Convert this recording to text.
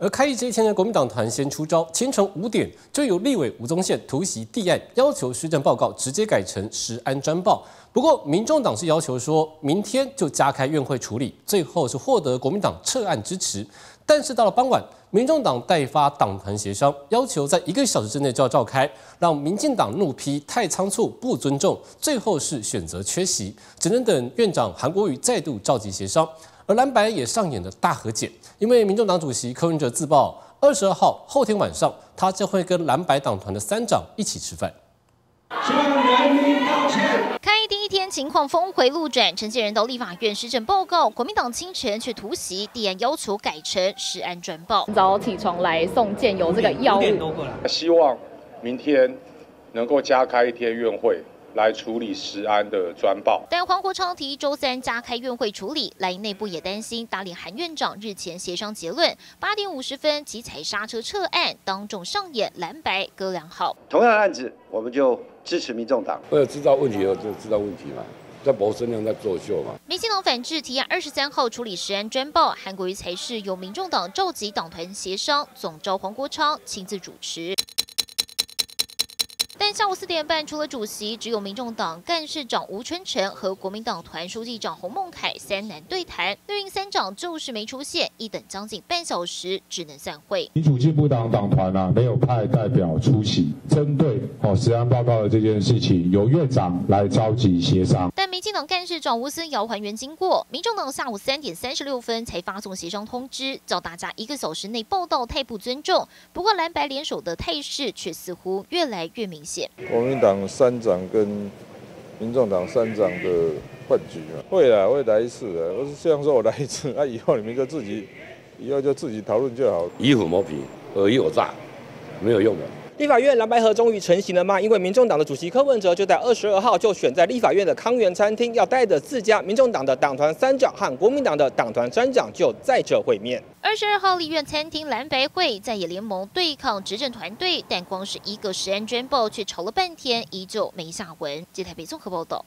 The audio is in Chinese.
而开议这一天呢，国民党团先出招，清晨五点就由立委吴宗宪突袭地案，要求施政报告直接改成实安专报。不过，民众党是要求说明天就加开院会处理，最后是获得国民党撤案支持。但是到了傍晚，民众党代发党团协商，要求在一个小时之内就要召开，让民进党怒批太仓促、不尊重，最后是选择缺席，只能等院长韩国瑜再度召集协商。而蓝白也上演了大和解，因为民众党主席柯文哲自曝，二十二号后天晚上，他将会跟蓝白党团的三长一起吃饭。开第一天情况峰回路转，陈建仁到立法院施政报告，国民党清晨却突袭，地案要求改成实案专报。早起床来送建有这个药物，希望明天能够加开一天院会。来处理石安的专报，但黄国昌提周三加开院会处理，来内部也担心打脸韩院长日前协商结论，八点五十分即踩刹车撤案，当众上演蓝白割两好。同样的案子，我们就支持民众党。为了知道问题后就知道问题嘛，在博声量在作秀嘛。民进党反制提案二十三号处理石安专报，韩国瑜才是由民众党召集党团协商，总召黄国昌亲自主持。天下午四点半，除了主席，只有民众党干事长吴春成和国民党团书记长洪孟凯三男对谈。绿营三长就是没出现，一等将近半小时，只能散会。民主进步党党团啊，没有派代表出席，针对哦实案报告的这件事情，由院长来召集协商。但民进党干事长吴思瑶还原经过，民众党下午三点三十六分才发送协商通知，叫大家一个小时内报道，太不尊重。不过蓝白联手的态势却似乎越来越明显。国民党三长跟民众党三长的换局啊，会啊，会来一次的。我是这样说，我来一次，那以后你们就自己，以后就自己讨论就好。以虎谋皮，尔虞我诈，没有用的。立法院蓝白合终于成型了吗？因为民众党的主席柯文哲就在二十二号就选在立法院的康源餐厅，要带着自家民众党的党团三长和国民党的党团三长就在这会面。二十二号立院餐厅蓝白会在野联盟对抗执政团队，但光是一个实案专报却吵了半天，依旧没下文。接台北综合报道。